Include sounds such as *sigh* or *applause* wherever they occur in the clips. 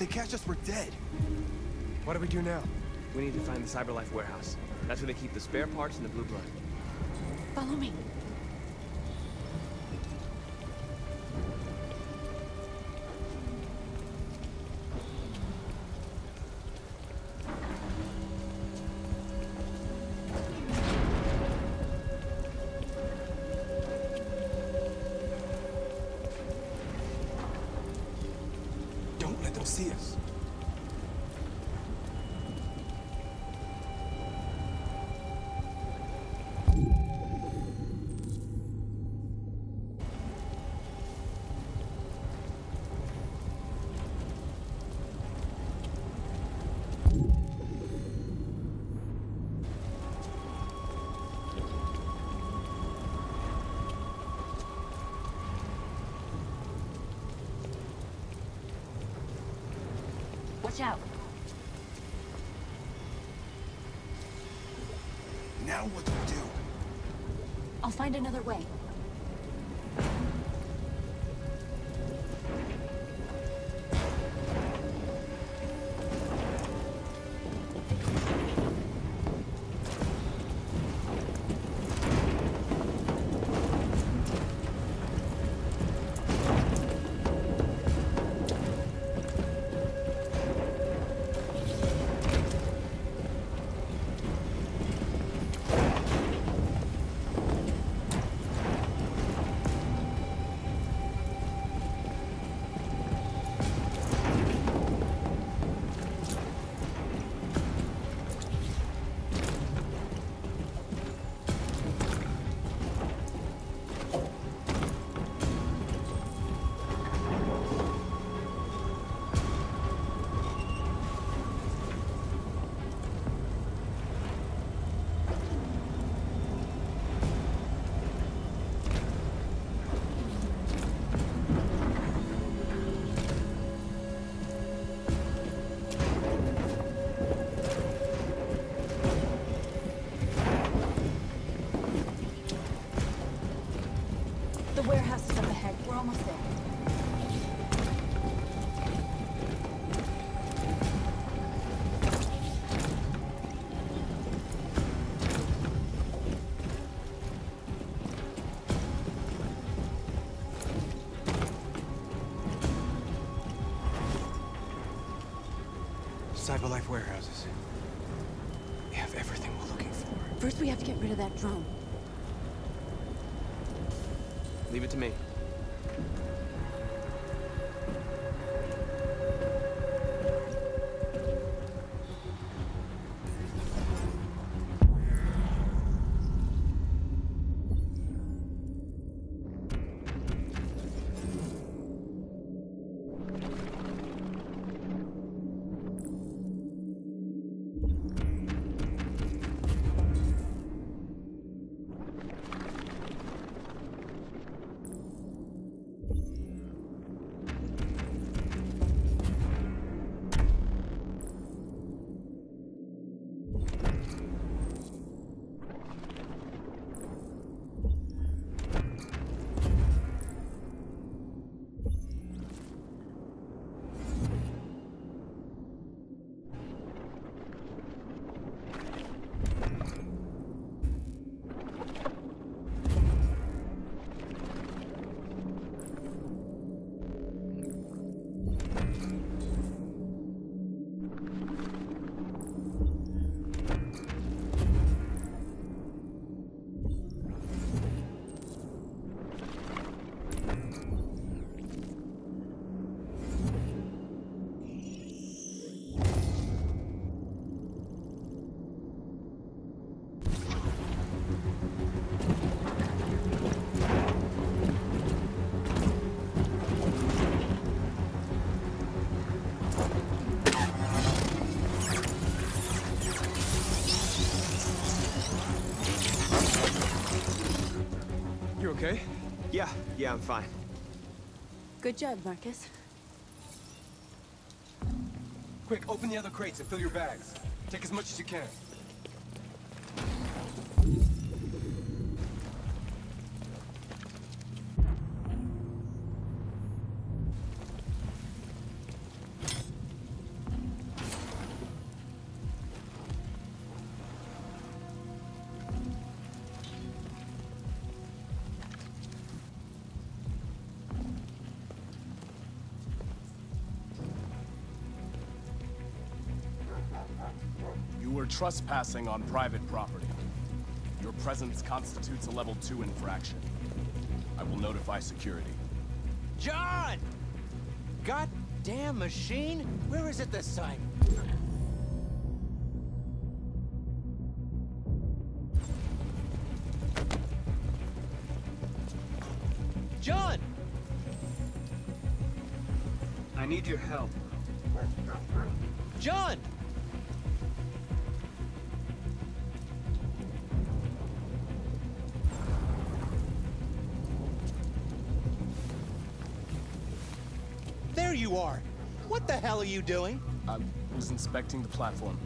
If they catch us, we're dead. What do we do now? We need to find the Cyberlife warehouse. That's where they keep the spare parts and the blue blood. Follow me. Watch out. Now what do we do? I'll find another way. Cyberlife warehouses. We have everything we're looking for. First, we have to get rid of that drone. Leave it to me. Yeah, yeah, I'm fine. Good job, Markus. Quick, open the other crates and fill your bags. Take as much as you can. Trespassing on private property. Your presence constitutes a level 2 infraction. I will notify security. John! Goddamn machine! Where is it this time? John! I need your help. John! The hell are you doing? I was inspecting the platform.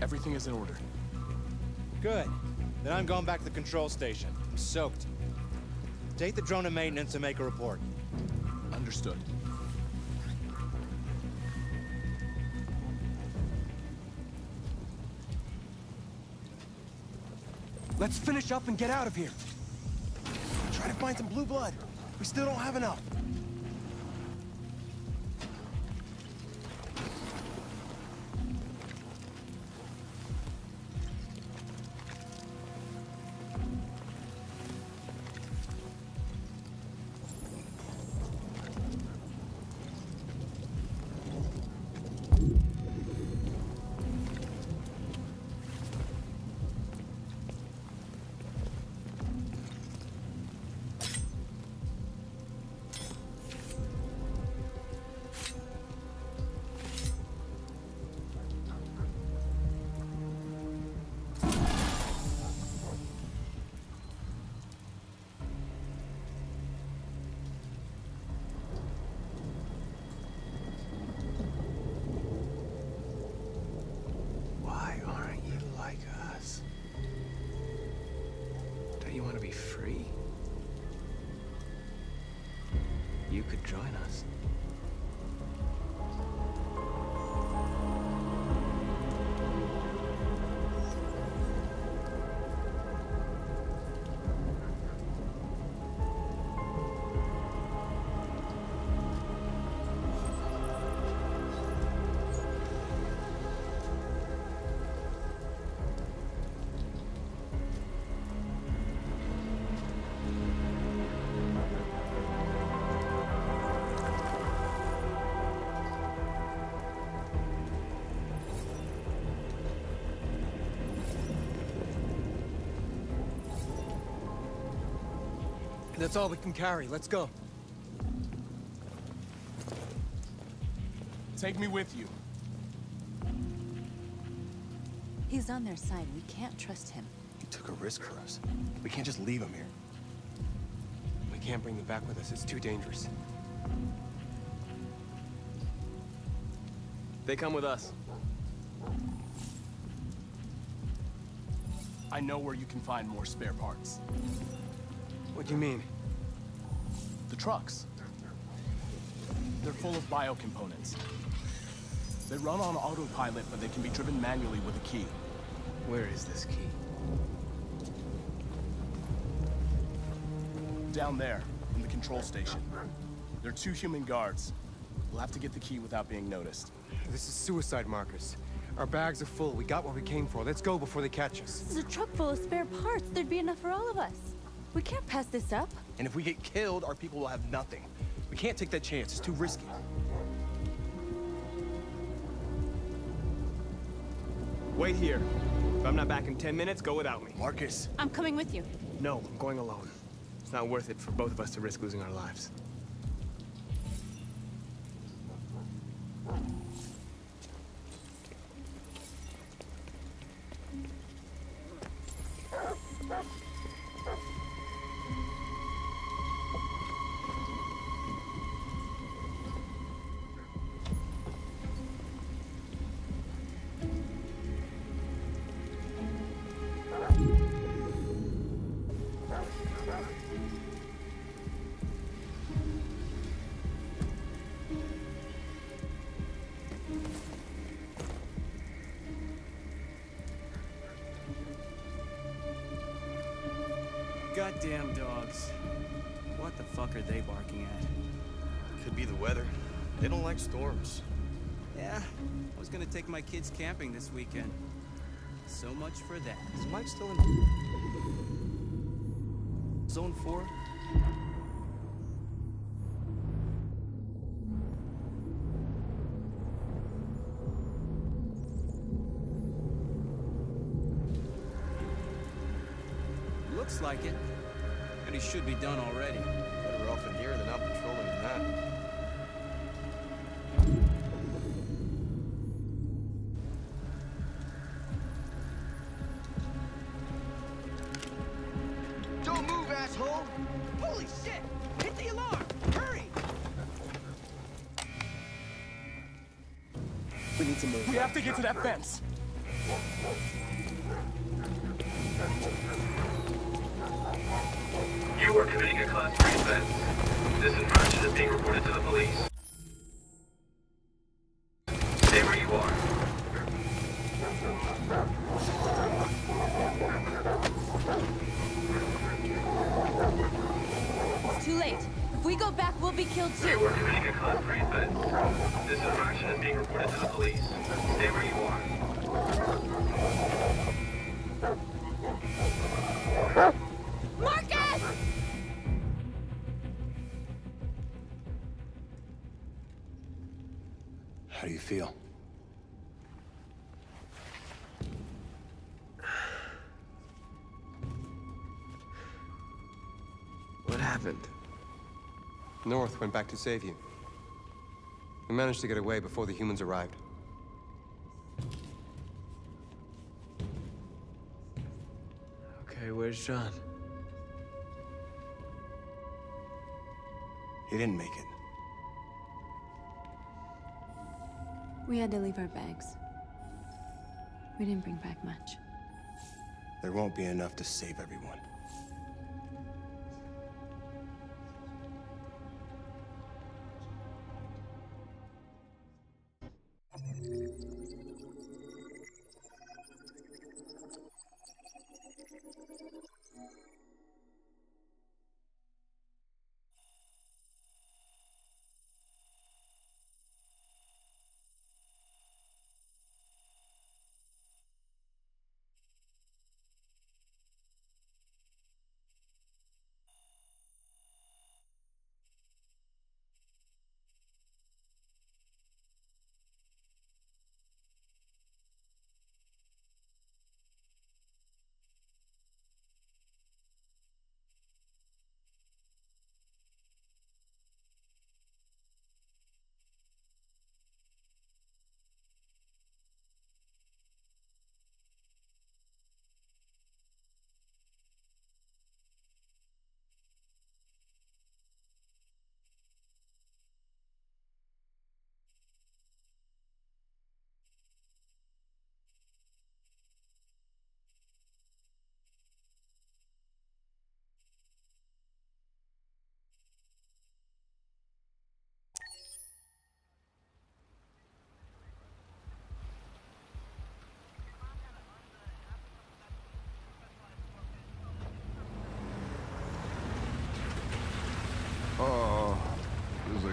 Everything is in order. Good. Then I'm going back to the control station. I'm soaked. Take the drone to maintenance and make a report. Understood. Let's finish up and get out of here. Try to find some blue blood. We still don't have enough. That's all we can carry. Let's go. Take me with you. He's on their side. We can't trust him. He took a risk for us. We can't just leave him here. We can't bring them back with us. It's too dangerous. They come with us. I know where you can find more spare parts. What do you mean? The trucks. They're full of bio components. They run on autopilot, but they can be driven manually with a key. Where is this key? Down there, in the control station. There are two human guards. We'll have to get the key without being noticed. This is suicide, Markus. Our bags are full. We got what we came for. Let's go before they catch us. This is a truck full of spare parts. There'd be enough for all of us. We can't pass this up. And if we get killed, our people will have nothing. We can't take that chance. It's too risky. Wait here. If I'm not back in 10 minutes, go without me. Markus. I'm coming with you. No, I'm going alone. It's not worth it for both of us to risk losing our lives. Goddamn dogs. What the fuck are they barking at? Could be the weather. They don't like storms. Yeah, I was gonna take my kids camping this weekend. So much for that. Is Mike still in Zone 4? Looks like it. And he should be done already. We need to move. We have to get to that fence. You are committing a class 3 offense. This infraction is being reported to the police. North went back to save you. We managed to get away before the humans arrived. Okay, where's John? He didn't make it. We had to leave our bags. We didn't bring back much. There won't be enough to save everyone.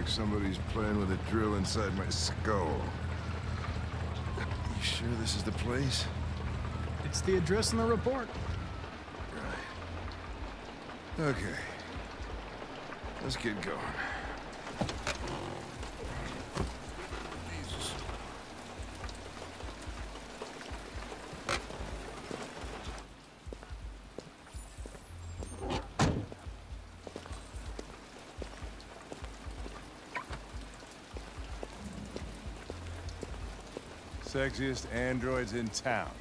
Like somebody's playing with a drill inside my skull. You sure this is the place? It's the address in the report. Right. Okay. Let's get going. Sexiest androids in town.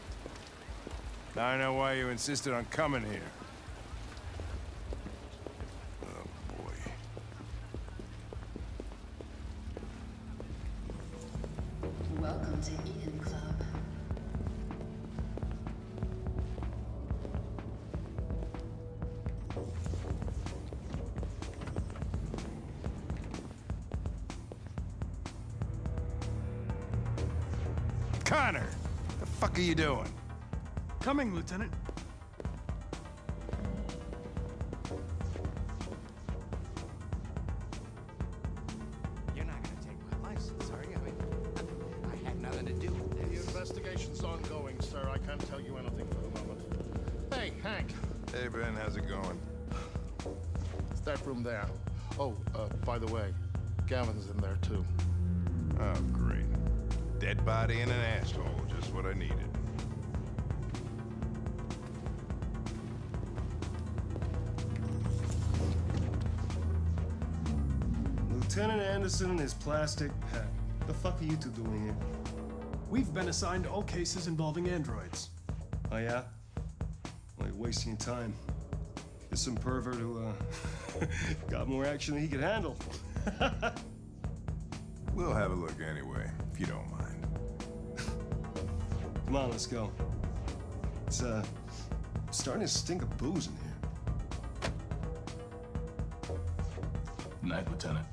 Now I know why you insisted on coming here. Lieutenant Anderson and his plastic pet. The fuck are you two doing here? We've been assigned all cases involving androids. Oh, yeah? Well, you're wasting your time. There's some pervert who, uh, *laughs* got more action than he could handle. *laughs* We'll have a look anyway, if you don't mind. Come on, let's go. It's, uh, starting to stink of booze in here. Night, Lieutenant.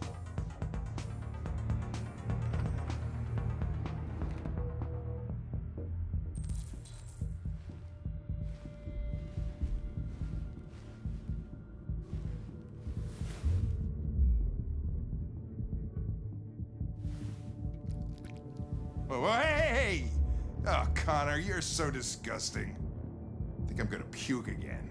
Disgusting. I think I'm gonna puke again.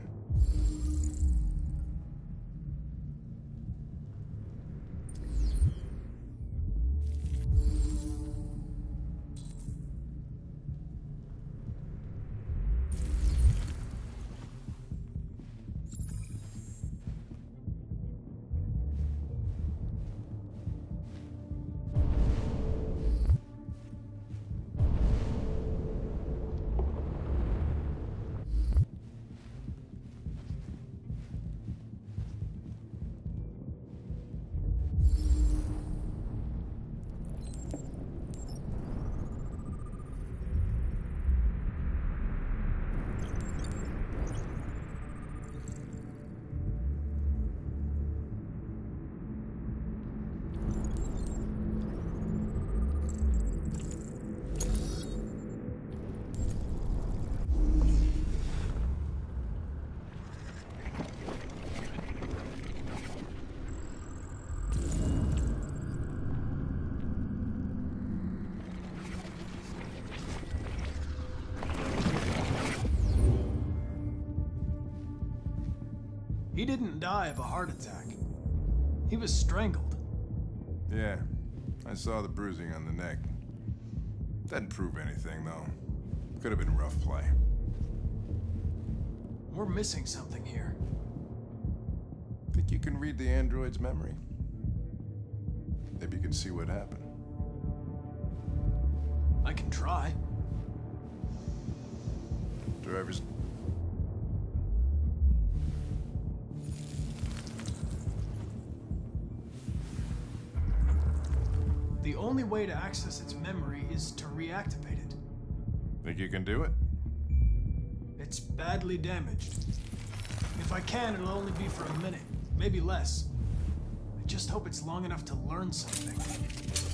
He didn't die of a heart attack. He was strangled. Yeah, I saw the bruising on the neck. Doesn't prove anything, though. Could have been rough play. We're missing something here. Think you can read the android's memory? Maybe you can see what happened. I can try. Driver's. Only way to access its memory is to reactivate it. Think you can do it? It's badly damaged. If I can, it'll only be for a minute, maybe less. I just hope it's long enough to learn something.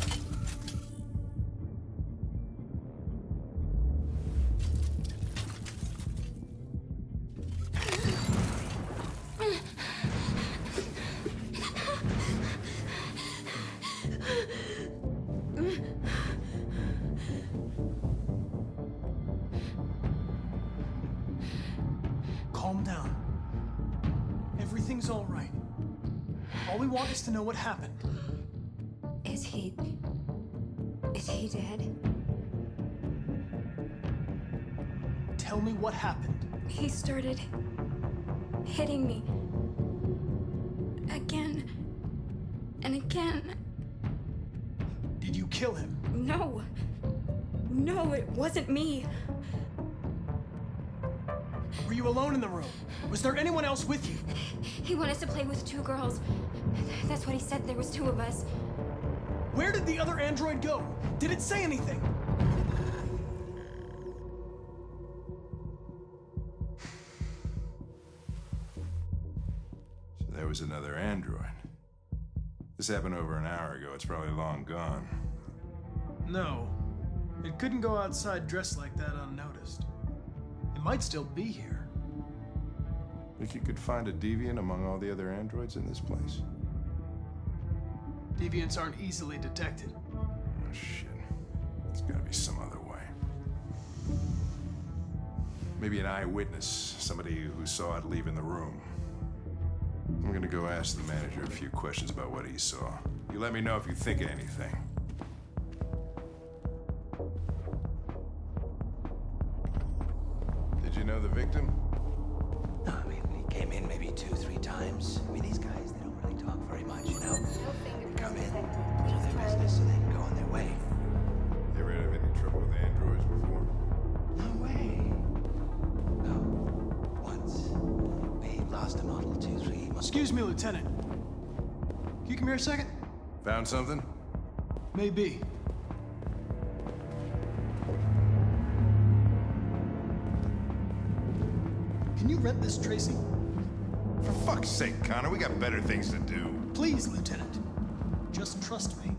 All we want is to know what happened. Is he. Is he dead? Tell me what happened. He started. hitting me. Again. And again. Did you kill him? No. No, it wasn't me. Were you alone in the room? Was there anyone else with you? He wanted us to play with two girls. That's what he said. There was two of us. Where did the other android go? Did it say anything? So there was another android. This happened over an hour ago. It's probably long gone. No. It couldn't go outside dressed like that unnoticed. It might still be here. Think you could find a deviant among all the other androids in this place? Deviants aren't easily detected. Oh, shit. There's gotta be some other way. Maybe an eyewitness, somebody who saw it leaving the room. I'm gonna go ask the manager a few questions about what he saw. You let me know if you think of anything. Found something? Maybe. Can you rent this, Traci? For fuck's sake, Connor, we got better things to do. Please, Lieutenant. Just trust me.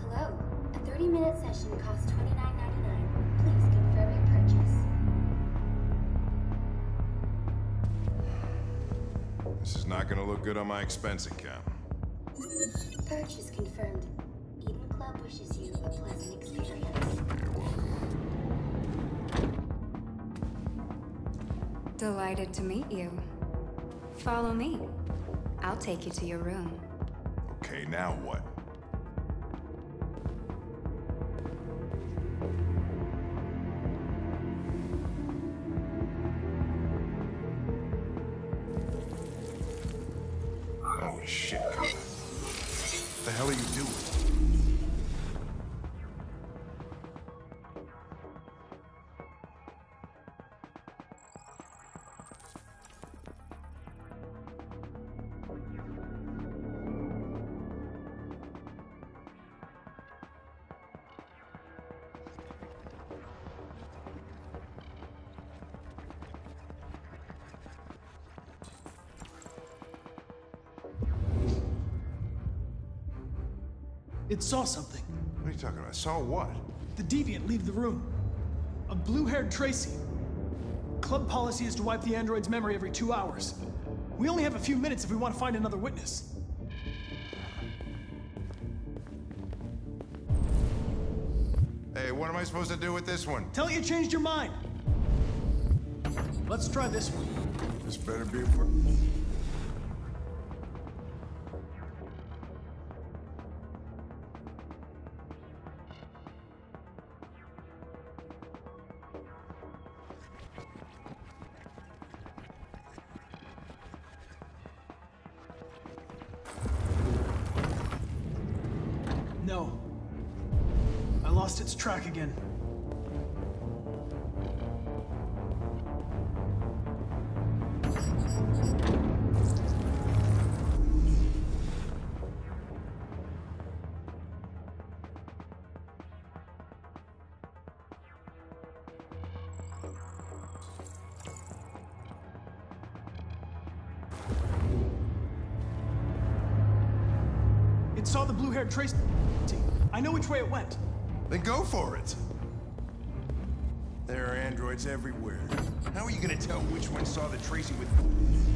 Hello. A 30-minute session costs $29.99. not gonna look good on my expense account. Purchase confirmed. Eden Club wishes you a pleasant experience. Delighted to meet you. Follow me. I'll take you to your room. Okay, now what? It saw something. What are you talking about? Saw what? The deviant leave the room. A blue-haired Traci. Club policy is to wipe the android's memory every two hours. We only have a few minutes if we want to find another witness. Hey, what am I supposed to do with this one? Tell it you changed your mind. Let's try this one. This better be saw the blue-haired Traci. I know which way it went. Then go for it. There are androids everywhere. How are you gonna tell which one saw the Tracy with?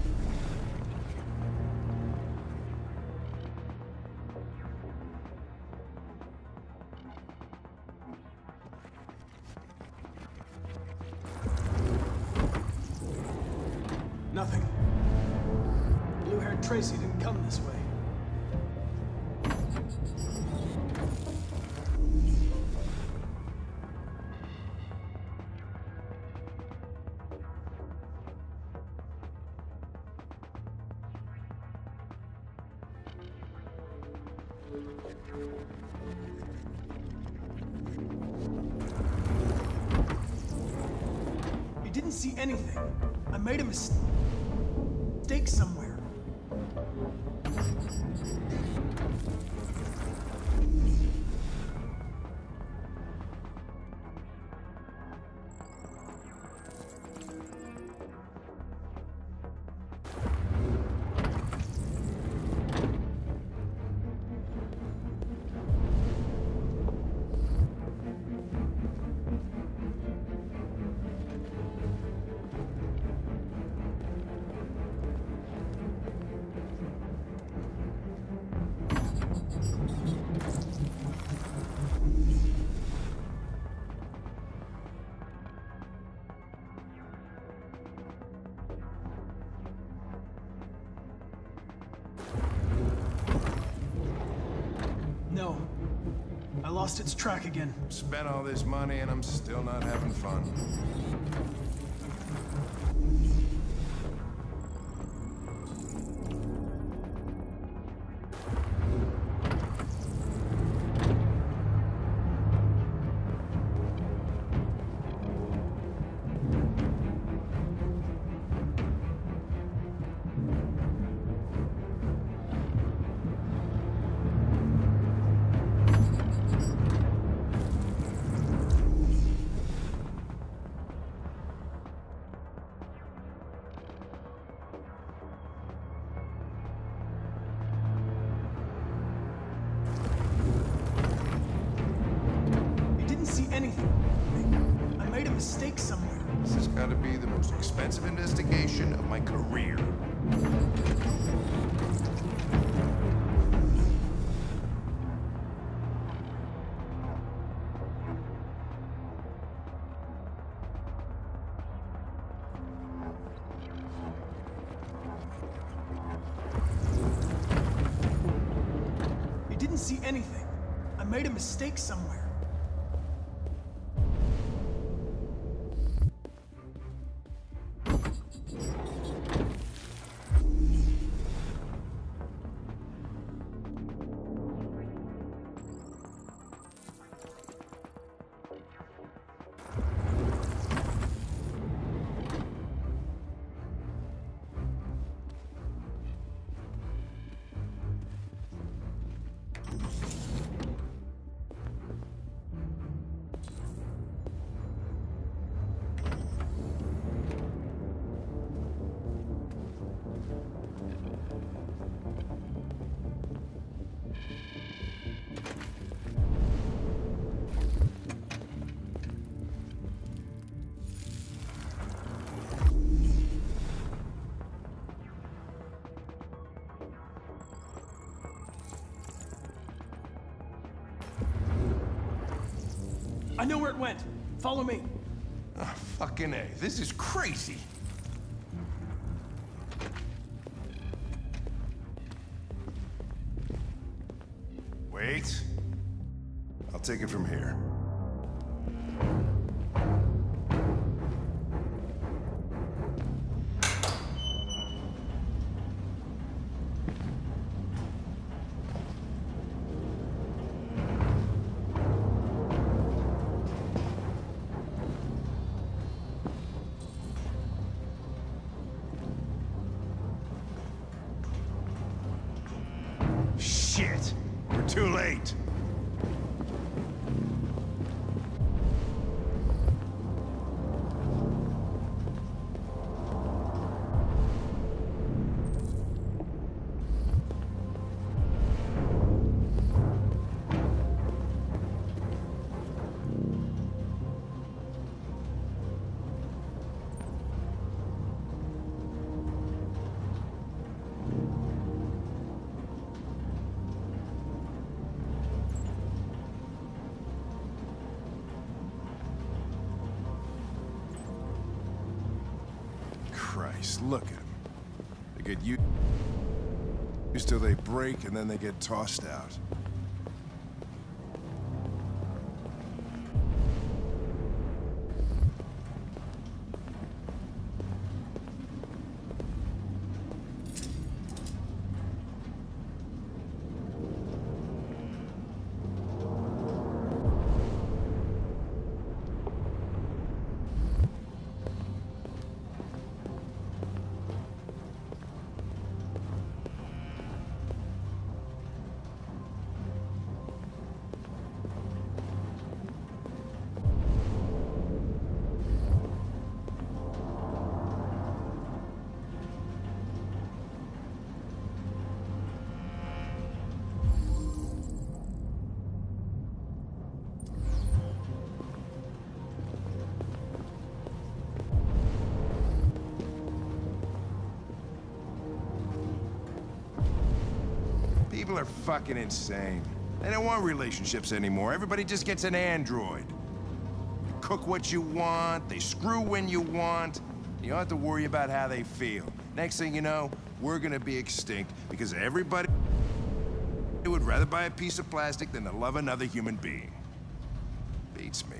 Didn't see anything. I made a mistake somewhere. Lost its track again. Spent all this money and I'm still not having fun. I made I know where it went. Follow me. Ah, fucking A. This is crazy. Wait. I'll take it from here. Christ, look at them. They get used till they break and then they get tossed out. People are fucking insane. They don't want relationships anymore. Everybody just gets an android. Cook what you want, they screw when you want. You don't have to worry about how they feel. Next thing you know, we're gonna be extinct because everybody would rather buy a piece of plastic than to love another human being. Beats me.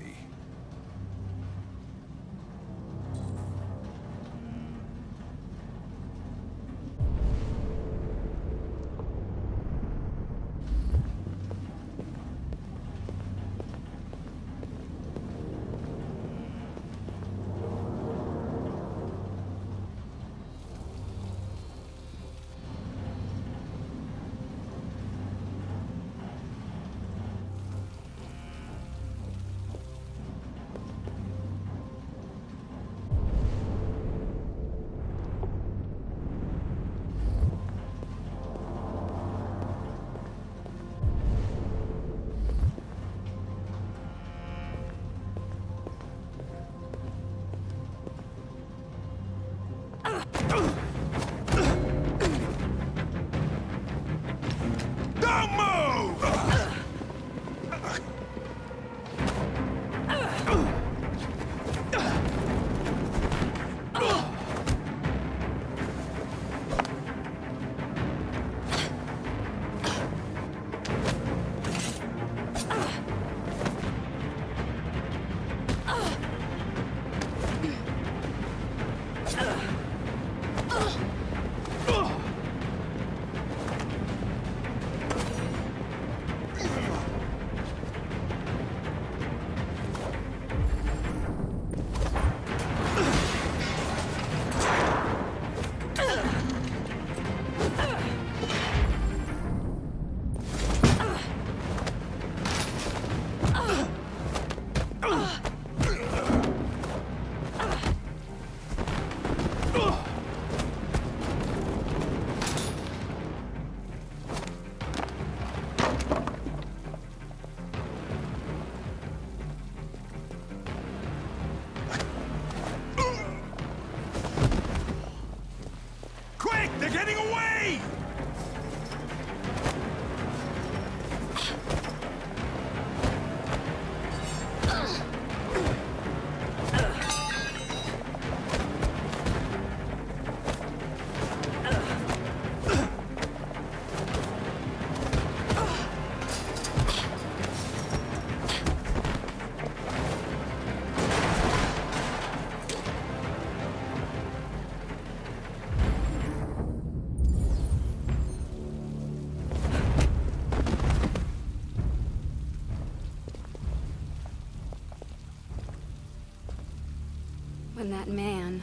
That man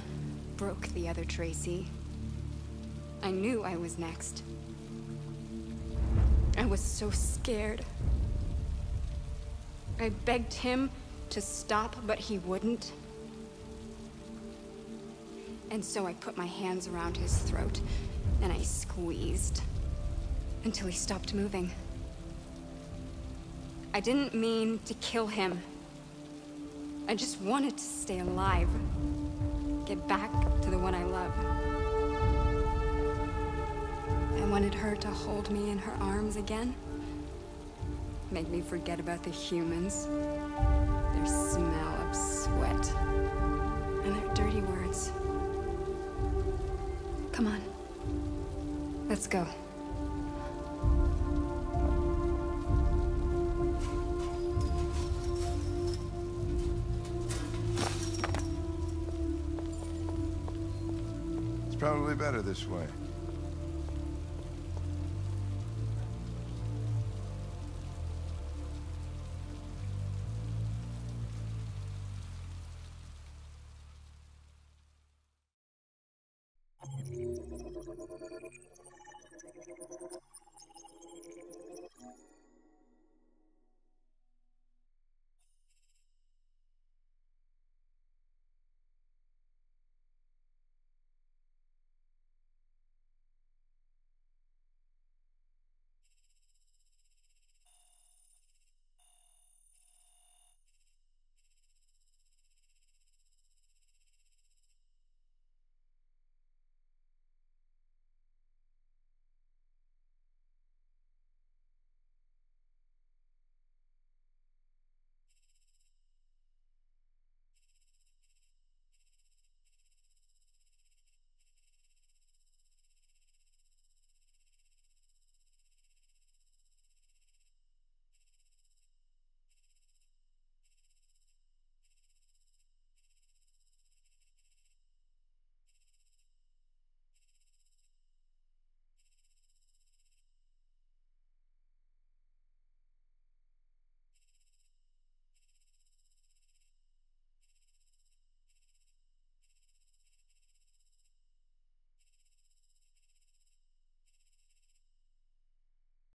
broke the other Traci, I knew I was next. I was so scared. I begged him to stop, but he wouldn't. And so I put my hands around his throat and I squeezed until he stopped moving. I didn't mean to kill him. I just wanted to stay alive. Get back to the one I love. I wanted her to hold me in her arms again. Make me forget about the humans. Their smell of sweat. And their dirty words. Come on. Let's go. Better this way.